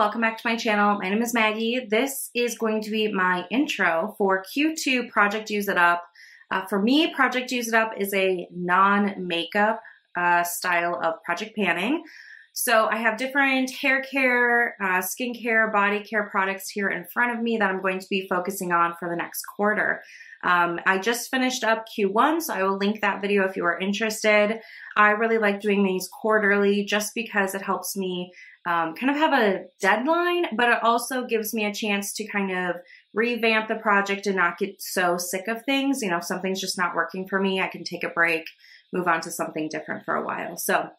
welcome back to my channel. My name is Maggi. This is going to be my intro for Q2 Project Use It Up. Uh, for me, Project Use It Up is a non-makeup uh, style of project panning. So I have different hair care, uh, skincare, body care products here in front of me that I'm going to be focusing on for the next quarter. Um, I just finished up Q1, so I will link that video if you are interested. I really like doing these quarterly just because it helps me um, kind of have a deadline, but it also gives me a chance to kind of revamp the project and not get so sick of things. You know, if something's just not working for me, I can take a break, move on to something different for a while. So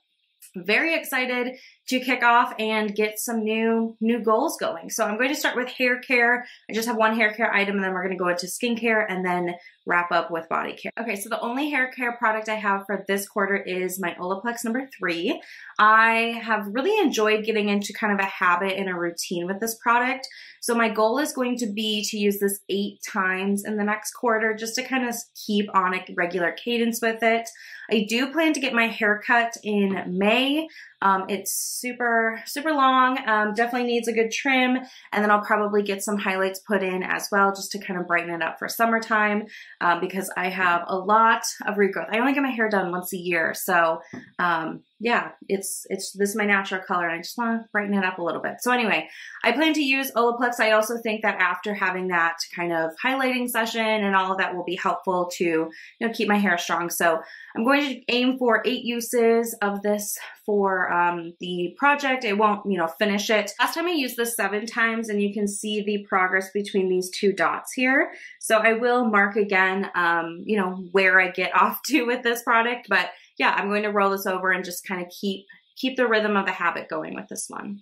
very excited to kick off and get some new new goals going. So I'm going to start with hair care. I just have one hair care item and then we're going to go into skincare and then wrap up with body care. Okay, so the only hair care product I have for this quarter is my Olaplex number three. I have really enjoyed getting into kind of a habit and a routine with this product. So my goal is going to be to use this eight times in the next quarter just to kind of keep on a regular cadence with it. I do plan to get my hair cut in May. Um, it's super, super long, um, definitely needs a good trim, and then I'll probably get some highlights put in as well just to kind of brighten it up for summertime um, because I have a lot of regrowth. I only get my hair done once a year, so um, yeah, it's it's this is my natural color and I just want to brighten it up a little bit. So anyway, I plan to use Olaplex. I also think that after having that kind of highlighting session and all of that will be helpful to you know keep my hair strong. So I'm going to aim for eight uses of this for um, the project. It won't, you know, finish it. Last time I used this seven times and you can see the progress between these two dots here. So I will mark again, um, you know, where I get off to with this product. But yeah, I'm going to roll this over and just kind of keep, keep the rhythm of the habit going with this one.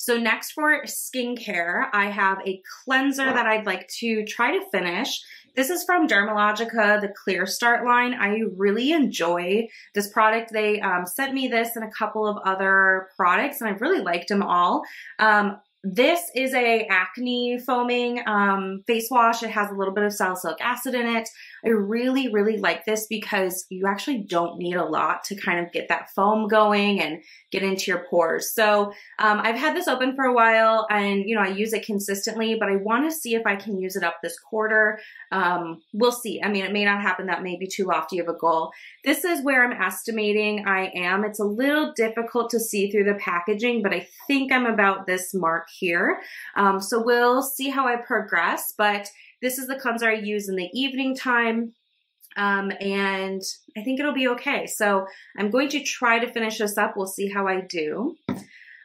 So next for skincare, I have a cleanser that I'd like to try to finish. This is from Dermalogica, the Clear Start line. I really enjoy this product. They um, sent me this and a couple of other products and I really liked them all. Um, this is a acne foaming um, face wash. It has a little bit of salicylic acid in it. I really, really like this because you actually don't need a lot to kind of get that foam going and get into your pores. So um, I've had this open for a while and, you know, I use it consistently, but I want to see if I can use it up this quarter. Um, we'll see. I mean, it may not happen. That may be too lofty of a goal. This is where I'm estimating I am. It's a little difficult to see through the packaging, but I think I'm about this mark here. Um, so we'll see how I progress, but this is the cleanser I use in the evening time. Um, and I think it'll be okay. So I'm going to try to finish this up. We'll see how I do.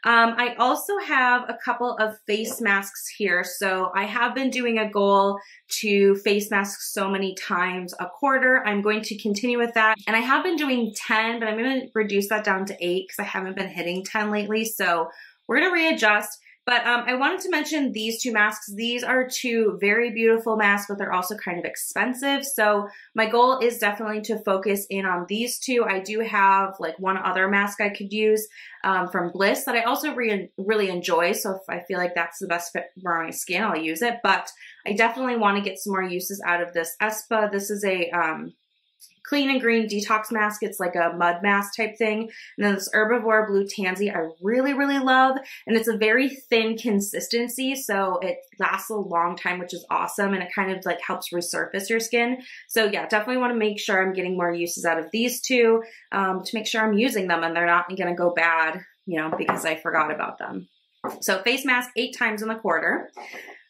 Um, I also have a couple of face masks here. So I have been doing a goal to face mask so many times a quarter. I'm going to continue with that. And I have been doing 10, but I'm going to reduce that down to 8 because I haven't been hitting 10 lately. So we're going to readjust. But um, I wanted to mention these two masks. These are two very beautiful masks, but they're also kind of expensive. So my goal is definitely to focus in on these two. I do have like one other mask I could use um, from Bliss that I also re really enjoy. So if I feel like that's the best fit for my skin, I'll use it. But I definitely want to get some more uses out of this Espa. This is a um, clean and green detox mask. It's like a mud mask type thing. And then this Herbivore Blue Tansy I really, really love. And it's a very thin consistency, so it lasts a long time, which is awesome. And it kind of like helps resurface your skin. So yeah, definitely want to make sure I'm getting more uses out of these two um, to make sure I'm using them and they're not going to go bad, you know, because I forgot about them. So face mask eight times in the quarter.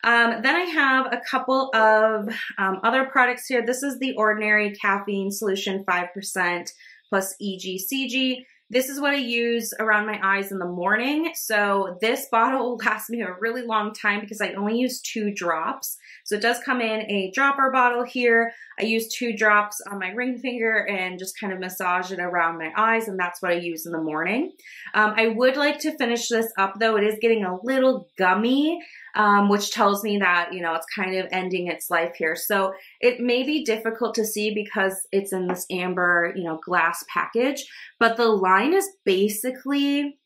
Um, then I have a couple of um, other products here. This is the Ordinary Caffeine Solution 5% plus EGCG. This is what I use around my eyes in the morning. So this bottle will last me a really long time because I only use two drops. So it does come in a dropper bottle here. I use two drops on my ring finger and just kind of massage it around my eyes and that's what I use in the morning. Um, I would like to finish this up though. It is getting a little gummy um, which tells me that, you know, it's kind of ending its life here. So it may be difficult to see because it's in this amber, you know, glass package, but the line is basically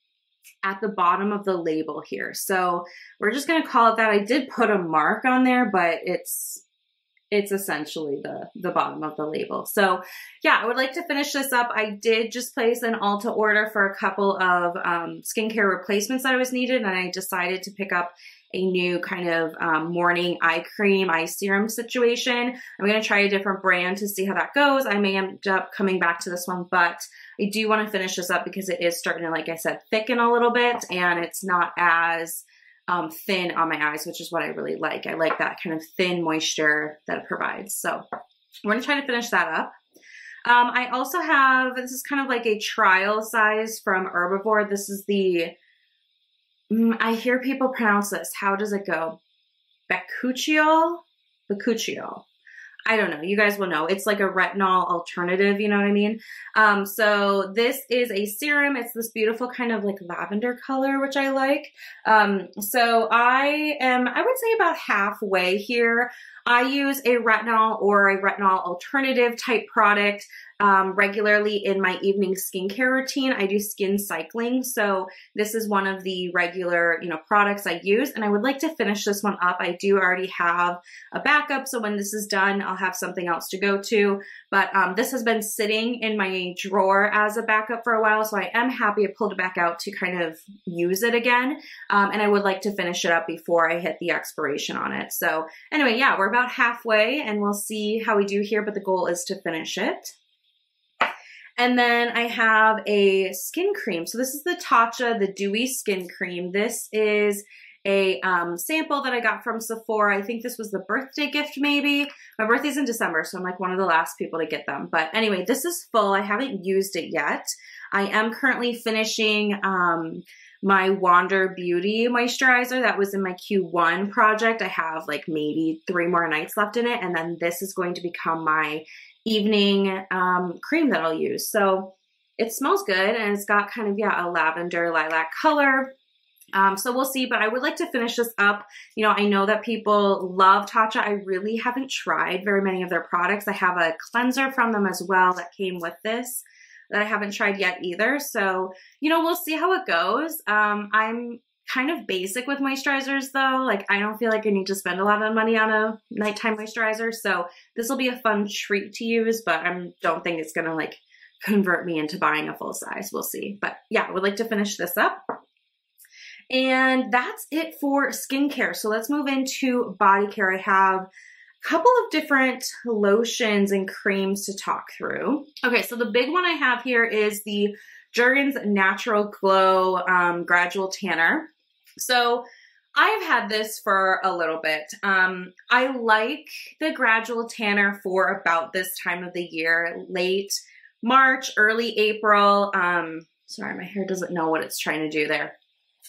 at the bottom of the label here. So we're just going to call it that. I did put a mark on there, but it's it's essentially the, the bottom of the label. So yeah, I would like to finish this up. I did just place an Ulta order for a couple of um, skincare replacements that I was needed and I decided to pick up a new kind of um, morning eye cream, eye serum situation. I'm going to try a different brand to see how that goes. I may end up coming back to this one, but I do want to finish this up because it is starting to, like I said, thicken a little bit and it's not as um, thin on my eyes, which is what I really like. I like that kind of thin moisture that it provides. So we're gonna try to finish that up. Um, I also have, this is kind of like a trial size from Herbivore. This is the, mm, I hear people pronounce this. How does it go? Bakuchiol? Bakuchiol. I don't know. You guys will know. It's like a retinol alternative, you know what I mean? Um, so this is a serum. It's this beautiful kind of like lavender color, which I like. Um, so I am, I would say about halfway here. I use a retinol or a retinol alternative type product um, regularly in my evening skincare routine. I do skin cycling, so this is one of the regular, you know, products I use, and I would like to finish this one up. I do already have a backup, so when this is done, I'll have something else to go to, but um, this has been sitting in my drawer as a backup for a while, so I am happy I pulled it back out to kind of use it again, um, and I would like to finish it up before I hit the expiration on it. So anyway, yeah, we're about halfway, and we'll see how we do here, but the goal is to finish it. And then I have a skin cream. So this is the Tatcha, the Dewy Skin Cream. This is a um, sample that I got from Sephora. I think this was the birthday gift maybe. My birthday's in December, so I'm like one of the last people to get them. But anyway, this is full. I haven't used it yet. I am currently finishing um, my Wander Beauty moisturizer that was in my Q1 project. I have like maybe three more nights left in it. And then this is going to become my evening um, cream that I'll use. So it smells good and it's got kind of, yeah, a lavender lilac color. Um, so we'll see, but I would like to finish this up. You know, I know that people love Tatcha. I really haven't tried very many of their products. I have a cleanser from them as well that came with this that I haven't tried yet either. So, you know, we'll see how it goes. Um, I'm kind of basic with moisturizers though. Like I don't feel like I need to spend a lot of money on a nighttime moisturizer. So this will be a fun treat to use, but I don't think it's gonna like convert me into buying a full size. We'll see. But yeah, I would like to finish this up. And that's it for skincare. So let's move into body care. I have couple of different lotions and creams to talk through. Okay, so the big one I have here is the Jergens Natural Glow um, Gradual Tanner. So I've had this for a little bit. Um, I like the gradual tanner for about this time of the year, late March, early April. Um, sorry, my hair doesn't know what it's trying to do there.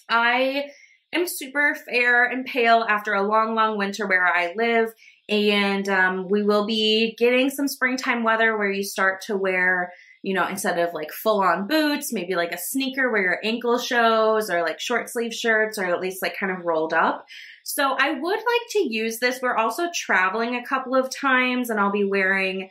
I am super fair and pale after a long, long winter where I live. And um, we will be getting some springtime weather where you start to wear you know, instead of like full on boots, maybe like a sneaker where your ankle shows or like short sleeve shirts or at least like kind of rolled up. So I would like to use this. We're also traveling a couple of times and I'll be wearing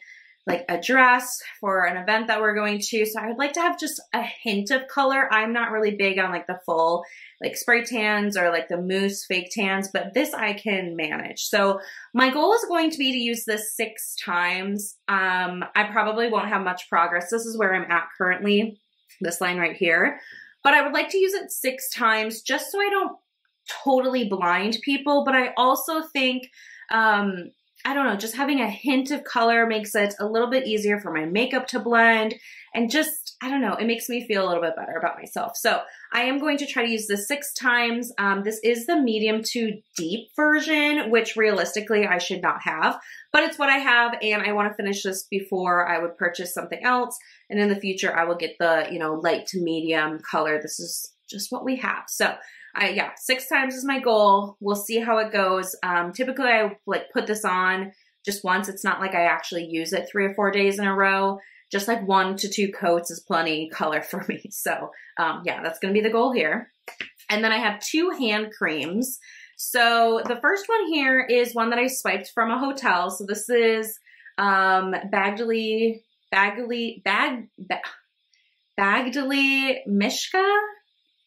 like a dress for an event that we're going to. So I'd like to have just a hint of color. I'm not really big on like the full like spray tans or like the mousse fake tans, but this I can manage. So my goal is going to be to use this six times. Um, I probably won't have much progress. This is where I'm at currently, this line right here. But I would like to use it six times just so I don't totally blind people. But I also think um, I don't know, just having a hint of color makes it a little bit easier for my makeup to blend and just, I don't know, it makes me feel a little bit better about myself. So I am going to try to use this six times. Um, this is the medium to deep version, which realistically I should not have, but it's what I have and I want to finish this before I would purchase something else. And in the future, I will get the, you know, light to medium color. This is just what we have. So I, yeah, six times is my goal. We'll see how it goes. Um, typically I like put this on just once. It's not like I actually use it three or four days in a row. Just like one to two coats is plenty color for me. So um, yeah, that's going to be the goal here. And then I have two hand creams. So the first one here is one that I swiped from a hotel. So this is um, Bagdali, Bag, Bag, Bagdali Mishka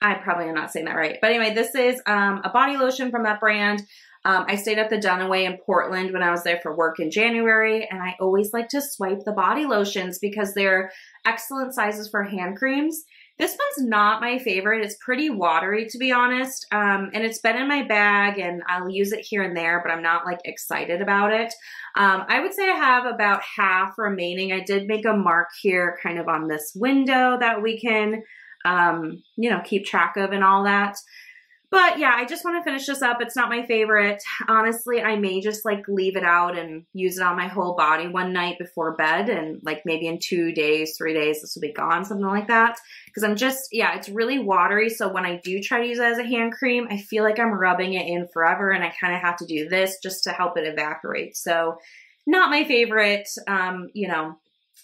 I probably am not saying that right. But anyway, this is um, a body lotion from that brand. Um, I stayed at the Duniway in Portland when I was there for work in January, and I always like to swipe the body lotions because they're excellent sizes for hand creams. This one's not my favorite. It's pretty watery, to be honest. Um, and it's been in my bag and I'll use it here and there, but I'm not like excited about it. Um, I would say I have about half remaining. I did make a mark here kind of on this window that we can, um, you know, keep track of and all that. But yeah, I just want to finish this up. It's not my favorite. Honestly, I may just like leave it out and use it on my whole body one night before bed and like maybe in two days, three days, this will be gone, something like that. Because I'm just, yeah, it's really watery. So when I do try to use it as a hand cream, I feel like I'm rubbing it in forever and I kind of have to do this just to help it evaporate. So not my favorite, um, you know,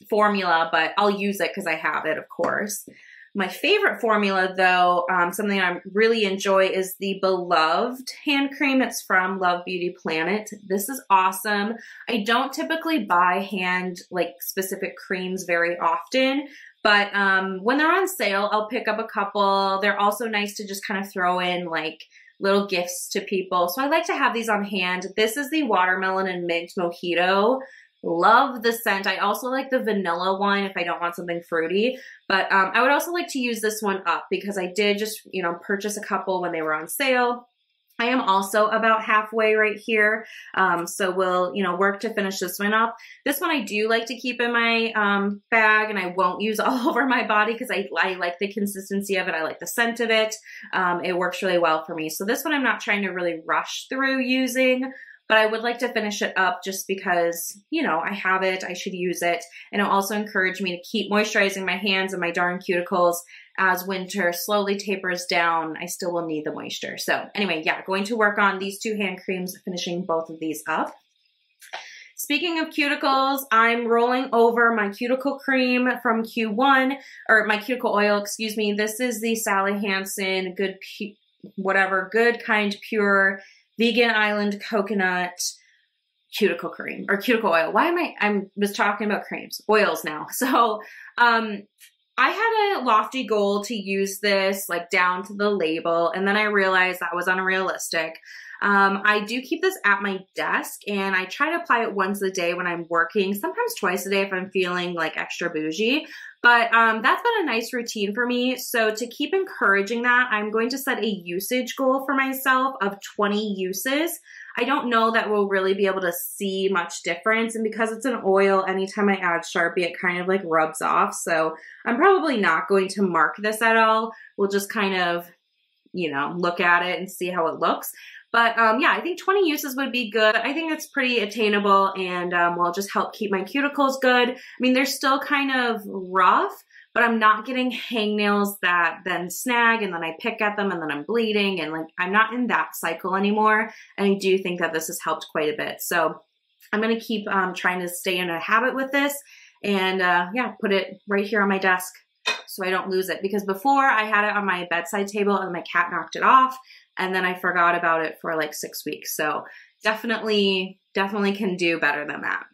formula, but I'll use it because I have it, of course. My favorite formula, though, um, something I really enjoy is the Beloved hand cream. It's from Love Beauty Planet. This is awesome. I don't typically buy hand, like, specific creams very often, but um, when they're on sale, I'll pick up a couple. They're also nice to just kind of throw in, like, little gifts to people. So I like to have these on hand. This is the Watermelon and Mint Mojito. Love the scent. I also like the vanilla one if I don't want something fruity. But um, I would also like to use this one up because I did just, you know, purchase a couple when they were on sale. I am also about halfway right here. Um, so we'll, you know, work to finish this one up. This one I do like to keep in my um, bag and I won't use all over my body because I, I like the consistency of it. I like the scent of it. Um, it works really well for me. So this one I'm not trying to really rush through using but I would like to finish it up just because, you know, I have it, I should use it. And it'll also encourage me to keep moisturizing my hands and my darn cuticles as winter slowly tapers down. I still will need the moisture. So anyway, yeah, going to work on these two hand creams, finishing both of these up. Speaking of cuticles, I'm rolling over my cuticle cream from Q1, or my cuticle oil, excuse me. This is the Sally Hansen Good, whatever, Good Kind Pure vegan island coconut cuticle cream or cuticle oil. Why am I, I'm was talking about creams, oils now. So, um, I had a lofty goal to use this like down to the label and then I realized that was unrealistic. Um, I do keep this at my desk and I try to apply it once a day when I'm working, sometimes twice a day if I'm feeling like extra bougie. But um, that's been a nice routine for me. So to keep encouraging that, I'm going to set a usage goal for myself of 20 uses. I don't know that we'll really be able to see much difference. And because it's an oil, anytime I add Sharpie, it kind of like rubs off. So I'm probably not going to mark this at all. We'll just kind of, you know, look at it and see how it looks. But um, yeah, I think 20 uses would be good. I think it's pretty attainable and um, will just help keep my cuticles good. I mean, they're still kind of rough, but I'm not getting hangnails that then snag and then I pick at them and then I'm bleeding and like I'm not in that cycle anymore. And I do think that this has helped quite a bit. So I'm going to keep um, trying to stay in a habit with this and uh, yeah, put it right here on my desk so I don't lose it. Because before I had it on my bedside table and my cat knocked it off and then I forgot about it for like six weeks. So definitely, definitely can do better than that.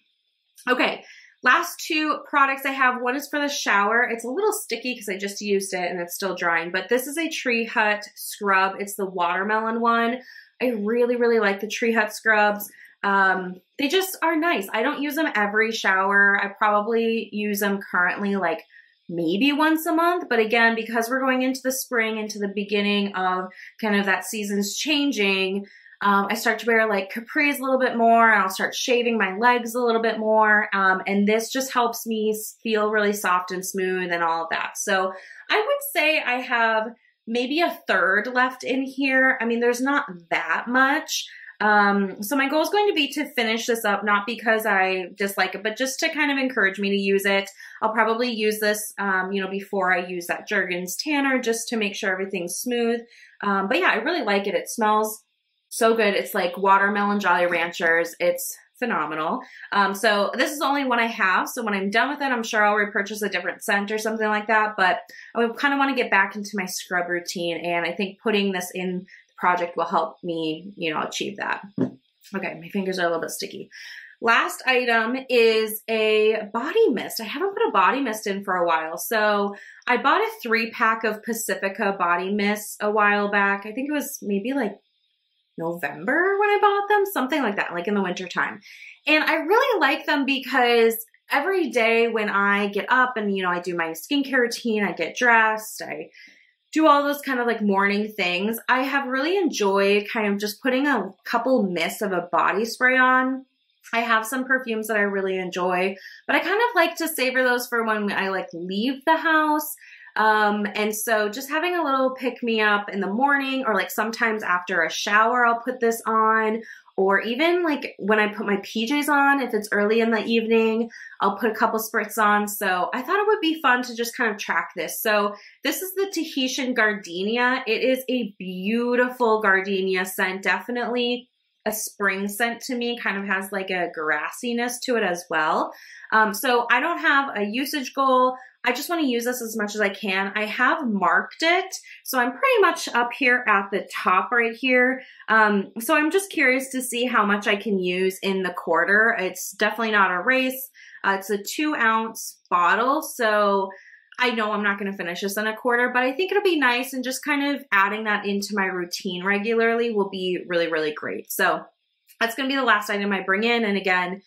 Okay, last two products I have. One is for the shower. It's a little sticky because I just used it and it's still drying, but this is a Tree Hut scrub. It's the watermelon one. I really, really like the Tree Hut scrubs. Um, they just are nice. I don't use them every shower. I probably use them currently like maybe once a month. But again, because we're going into the spring, into the beginning of kind of that season's changing, um, I start to wear like capris a little bit more and I'll start shaving my legs a little bit more. Um, and this just helps me feel really soft and smooth and all of that. So I would say I have maybe a third left in here. I mean, there's not that much. Um, so my goal is going to be to finish this up, not because I dislike it, but just to kind of encourage me to use it. I'll probably use this, um, you know, before I use that Jergens tanner just to make sure everything's smooth. Um, but yeah, I really like it. It smells so good. It's like watermelon Jolly Ranchers. It's phenomenal. Um, so this is the only one I have. So when I'm done with it, I'm sure I'll repurchase a different scent or something like that. But I kind of want to get back into my scrub routine. And I think putting this in project will help me, you know, achieve that. Okay, my fingers are a little bit sticky. Last item is a body mist. I haven't put a body mist in for a while. So I bought a three pack of Pacifica body mists a while back. I think it was maybe like November when I bought them, something like that, like in the wintertime. And I really like them because every day when I get up and, you know, I do my skincare routine, I get dressed, I do all those kind of like morning things, I have really enjoyed kind of just putting a couple mists of a body spray on. I have some perfumes that I really enjoy, but I kind of like to savor those for when I like leave the house. Um, and so just having a little pick me up in the morning or like sometimes after a shower, I'll put this on or even like when I put my PJs on, if it's early in the evening, I'll put a couple spritz on. So I thought it would be fun to just kind of track this. So this is the Tahitian Gardenia. It is a beautiful gardenia scent, definitely a spring scent to me, kind of has like a grassiness to it as well. Um, so I don't have a usage goal. I just want to use this as much as I can. I have marked it, so I'm pretty much up here at the top right here. Um, so I'm just curious to see how much I can use in the quarter. It's definitely not a race. Uh, it's a two ounce bottle, so I know I'm not going to finish this in a quarter, but I think it'll be nice and just kind of adding that into my routine regularly will be really, really great. So that's going to be the last item I bring in. And again,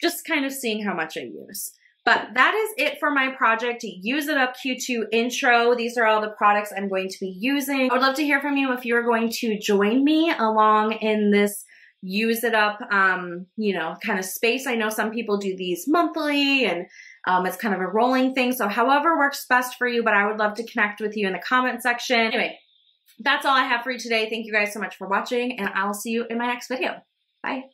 just kind of seeing how much I use. But that is it for my project Use It Up Q2 intro. These are all the products I'm going to be using. I would love to hear from you if you're going to join me along in this use it up, um, you know, kind of space. I know some people do these monthly and um, it's kind of a rolling thing. So however works best for you, but I would love to connect with you in the comment section. Anyway, that's all I have for you today. Thank you guys so much for watching and I'll see you in my next video. Bye.